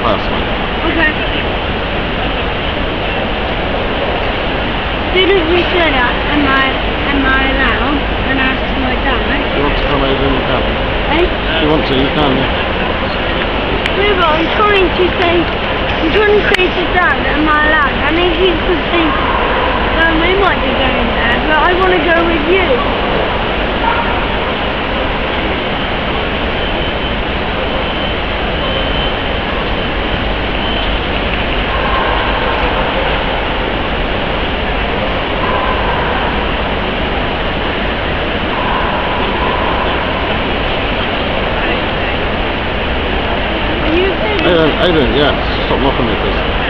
first one. Okay. Didn't we say that? Am I, am I allowed? And ask my dad? You want to come over and come? Hey? You want to, you can. We were, I'm trying to say, I'm trying to say to dad, am I allowed? I don't. Yeah, stop knocking me please.